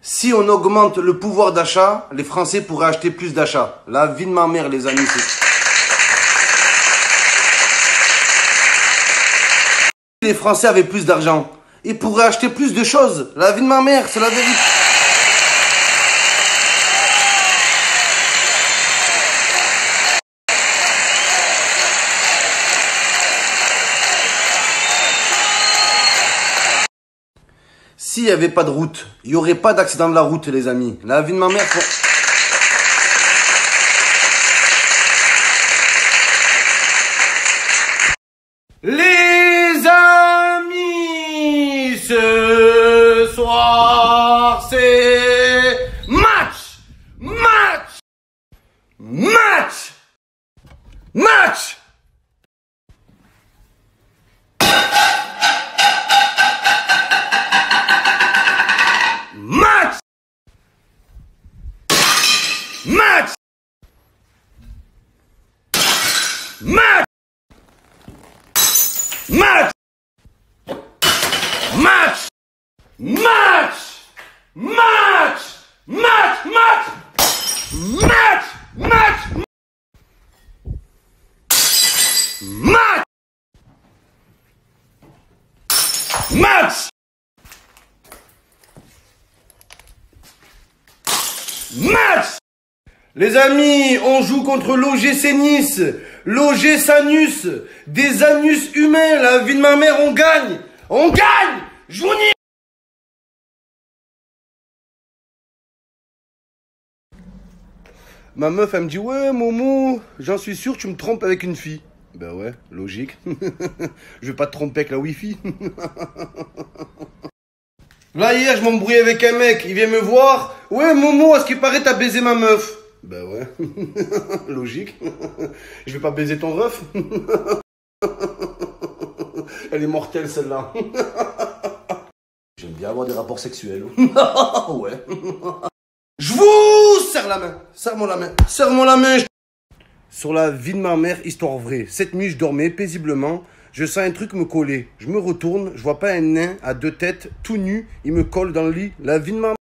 Si on augmente le pouvoir d'achat, les Français pourraient acheter plus d'achats. La vie de ma mère, les amis. Les Français avaient plus d'argent. Ils pourraient acheter plus de choses. La vie de ma mère, c'est la vérité. S'il n'y avait pas de route, il n'y aurait pas d'accident de la route, les amis. La vie de ma mère... faut- Les amis, ce soir, c'est match Match Match Match Match Match Match Match Match Match Match Match Match Match Match Match Match Match Les amis, on joue contre l'OGC Nice, l'OG Sanus, des anus humains, la vie de ma mère, on gagne On gagne Je Ma meuf, elle me dit, ouais, Momo, j'en suis sûr, tu me trompes avec une fille. Ben ouais, logique. je vais pas te tromper avec la Wi-Fi. Là, hier, je m'embrouillais avec un mec. Il vient me voir. Ouais, Momo, à ce qu'il paraît, t'as baisé ma meuf. Ben ouais. Logique. je vais pas baiser ton ref. Elle est mortelle, celle-là. J'aime bien avoir des rapports sexuels. ouais. Je vous serre la main. Serre-moi la main. Serre-moi la main. Sur la vie de ma mère, histoire vraie. Cette nuit, je dormais paisiblement. Je sens un truc me coller. Je me retourne, je vois pas un nain à deux têtes, tout nu. Il me colle dans le lit. La vie de ma mère.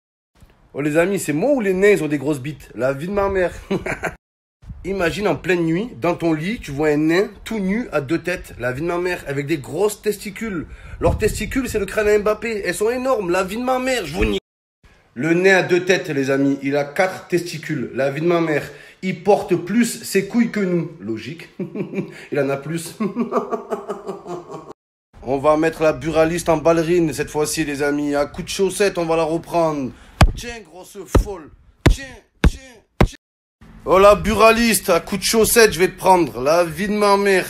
Oh les amis, c'est moi ou les nains, ils ont des grosses bites La vie de ma mère. Imagine en pleine nuit, dans ton lit, tu vois un nain tout nu à deux têtes. La vie de ma mère, avec des grosses testicules. Leurs testicules, c'est le crâne à Mbappé. Elles sont énormes. La vie de ma mère, je vous nie. Le nain a deux têtes, les amis. Il a quatre testicules. La vie de ma mère. Il porte plus ses couilles que nous. Logique. Il en a plus. on va mettre la buraliste en ballerine cette fois-ci, les amis. À coup de chaussette, on va la reprendre. Tiens, grosse folle. Tiens, tiens, tiens. Oh, la buraliste, à coup de chaussette, je vais te prendre. La vie de ma mère.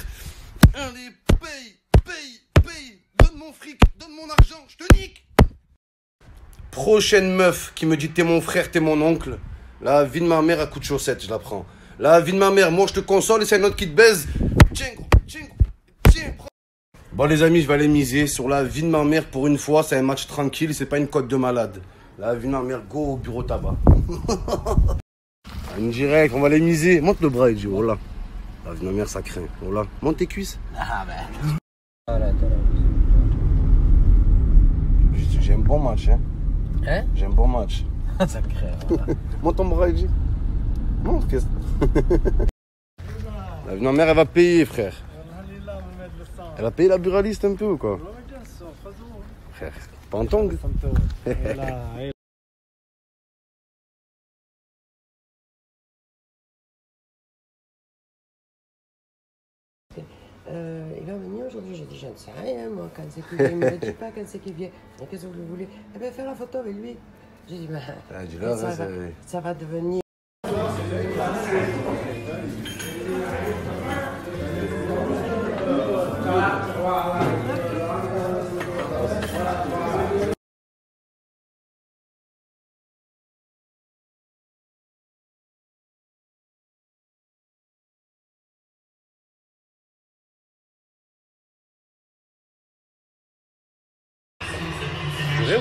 Allez, paye, paye, paye. Donne mon fric, donne mon argent, je te nique. Prochaine meuf qui me dit t'es mon frère, t'es mon oncle. La vie de ma mère à coup de chaussette, je la prends. La vie de ma mère, moi je te console et c'est un autre qui te baise. Tiens, gros, tiens, tiens, prends. Bon les amis, je vais aller miser sur la vie de ma mère pour une fois. C'est un match tranquille, c'est pas une cote de malade. La vie de ma mère, go au bureau tabac. Une direct, on va aller miser. Monte le bras, il dit, oh là. La vie de ma mère, ça craint. Oh là. Monte tes cuisses. J'ai- J'ai un bon match, hein. Hein? J'ai un bon match. Ça crée. Monte ton bras, il dit. Monte, qu'est-ce La vie de ma mère, elle va payer, frère. Elle va payer la buraliste un peu ou quoi? Frère, pas en. Euh, il va venir aujourd'hui, j'ai dit, je ne sais rien, moi, quand c'est qu'il vient, il me le dit pas quand c'est qu'il vient. Et qu'est-ce que vous voulez? Eh bien, faire la photo avec lui. J'ai dit, ben, Ah, hein, ça va devenir.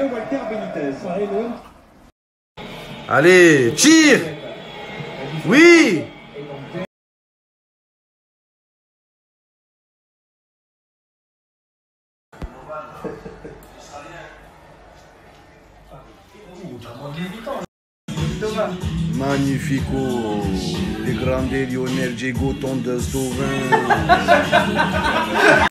de Walter Benitez. Et le Allez, tire. Oui. Magnifico. Les grandi Lionel Diego Tondes Tauvin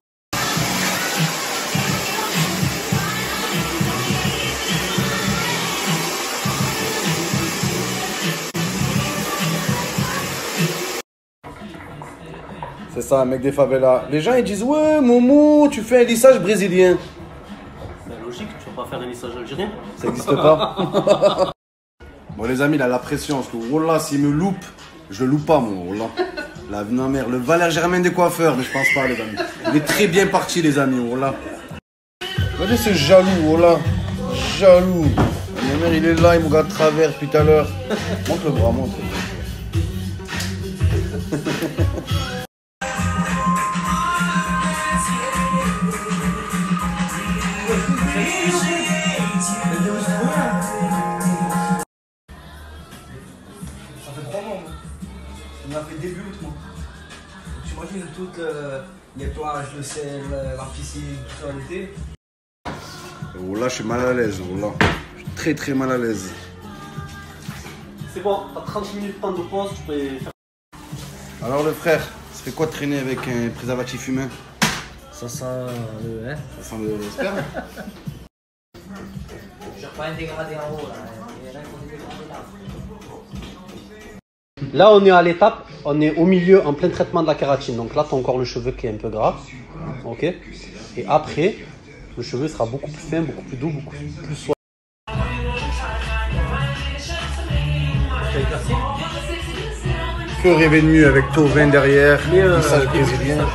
Ça, mec des favelas. Les gens ils disent Ouais, Momo, tu fais un lissage brésilien. C'est logique, tu vas pas faire un lissage algérien Ça n'existe pas. bon, les amis, il a la pression. Parce que Wallah, s'il me loupe, je le loupe pas, moi. Wallah. La non, mère, le Valère Germain des coiffeurs, mais je pense pas, les amis. Il est très bien parti, les amis. Wallah. Regardez, c'est jaloux, Wallah. Jaloux. Ma mère, il est là, il me regarde de travers depuis tout à l'heure. Montre le bras, montre. Ça fait trois mois, moi. On a fait début août, moi. Tu imagines toutes euh, les plages, le sel, la piscine, tout ça l'été. Wallah, je suis mal à l'aise, Wallah. Je suis très très mal à l'aise. C'est bon, t'as 30 minutes de temps de pause, tu peux faire. Alors, le frère, ça fait quoi de traîner avec un préservatif humain? Ça sent le. Hein? Ça sent le sperme? Là, on est à l'étape, on est au milieu en plein traitement de la kératine. Donc là, tu as encore le cheveu qui est un peu gras. Ok? Et après, le cheveu sera beaucoup plus fin, beaucoup plus doux, beaucoup plus soif. Que rêver de mieux avec Tauvin derrière, Mais euh, le brésilien?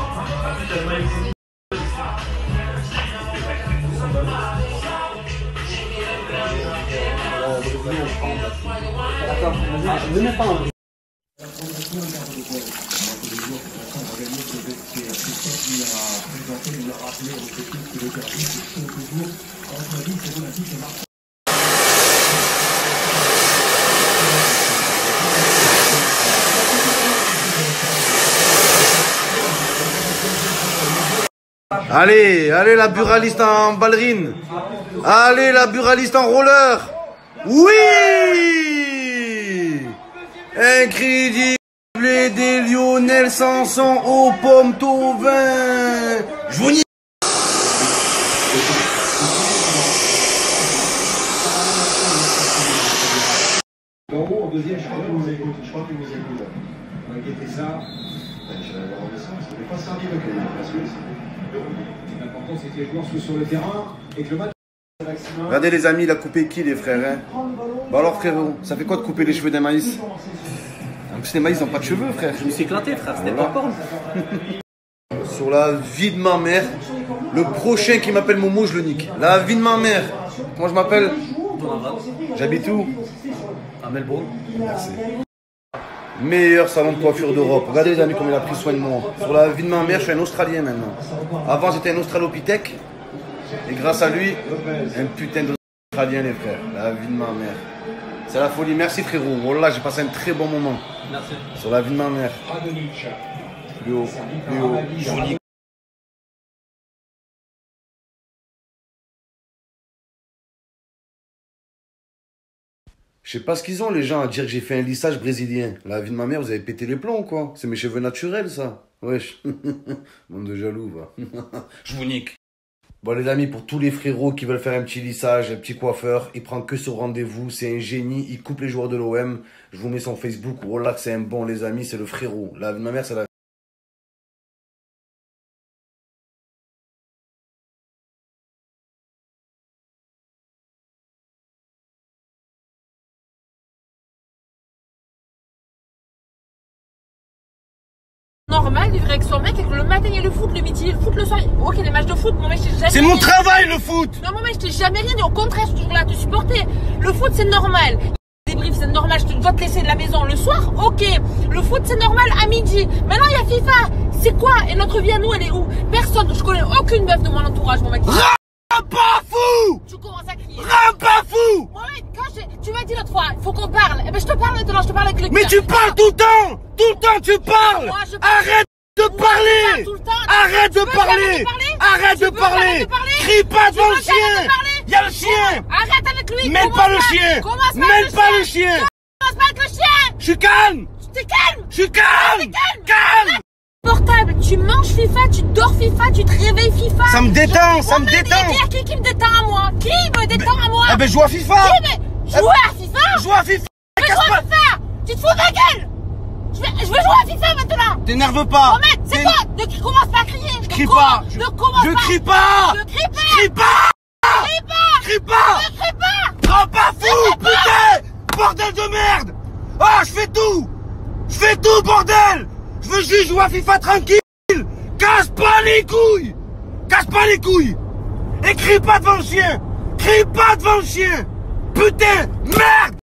Allez, allez la buraliste en ballerine. Allez la buraliste en roller. Oui Incrédible des Lionel Sanson aux pommes Tauvin. Je vous En deuxième, je crois qu'il nous écoute. Je crois qu'il nous écoute. On va guetter ça. Ben, Je vais aller voir en descente. Ça n'est pas servi de cueillir. Parce que c'est- l'important, c'est que les joueurs soient sur le terrain et que le match. Regardez les amis, il a coupé qui les frères hein Bah alors frérot, ça fait quoi de couper les cheveux d'un maïs En plus les maïs n'ont pas de cheveux frère. Je me suis éclaté, frère, c'était pas porn. Sur la vie de ma mère, le prochain qui m'appelle Momo, je le nique. La vie de ma mère. Moi je m'appelle J'habite où À Melbourne. Merci. Meilleur salon de coiffure d'Europe. Regardez les amis comme il a pris soin de moi. Sur la vie de ma mère, je suis un Australien maintenant. Avant j'étais un Australopithèque. Et grâce à lui, un putain d'Australien les frères. La vie de ma mère. C'est la folie. Merci frérot. Voilà, j'ai passé un très bon moment. Merci. Sur la vie de ma mère. Plus haut, plus haut. Joli. Je sais pas ce qu'ils ont les gens à dire que j'ai fait un lissage brésilien. La vie de ma mère, vous avez pété les plombs ou quoi C'est mes cheveux naturels ça. Wesh. Monde de jaloux va. Je vous nique. Bon les amis, pour tous les frérots qui veulent faire un petit lissage, un petit coiffeur, il prend que sur rendez-vous, c'est un génie, il coupe les joueurs de l'OM. Je vous mets son Facebook, voilà que c'est un bon les amis, c'est le frérot. La ma mère, c'est normal, vivre avec son mec et que le matin il y a le foot, le midi il y a le foot, le soir. il- Ok, les matchs de foot, mon mec, je t'ai jamais. C'est mon travail le foot Non, mon mec, je t'ai jamais rien dit. Au contraire, je suis toujours là à te supporter. Le foot, c'est normal. Débrief, c'est normal. Je te dois te laisser de la maison le soir. Ok. Le foot, c'est normal à midi. Maintenant, il y a FIFA. C'est quoi? Et notre vie à nous, elle est où? Personne. Je connais aucune meuf de mon entourage, mon mec. Pas fou Tu commences à crier. Pas fou Mohamed, quand j'ai- tu m'as dit l'autre fois, il faut qu'on parle. Eh ben, je te parle maintenant, je te parle avec le Mais tu parles tout le temps Tout le temps tu parles Moi, je parle- Arrête de je parler. Arrête de parler Arrête de parler Crie pas devant le chien de parler Y'a le chien Arrête avec lui. Mêle pas le chien Mêle pas le chien. Commence pas avec le chien. Je suis calme T'es calme. Je suis calme calme. Portable, tu manges FIFA, tu dors FIFA, tu te réveilles FIFA. Ça me détend, ça me détend. Qui qui me détend à moi? Qui me détend à moi? Eh ben joue à FIFA. Qui me jouer à FIFA? Joue à FIFA. Je veux jouer à FIFA. Tu te fous de ma gueule? Je veux, je veux jouer à FIFA maintenant. T'énerve pas. Mohamed, c'est T'es- quoi? Ne commence pas à crier. Je Ne crie pas. Ne commence Je pas. crie pas. Ne crie pas. Je crie pas. Crie pas. Je crie pas. Ne crie pas. Rends pas fou Putain. Bordel de merde. Ah je fais tout. Je fais tout bordel. Je veux juste jouer à FIFA tranquille. Casse pas les couilles. Casse pas les couilles. Et crie pas devant le chien. Crie pas devant le chien. Putain Merde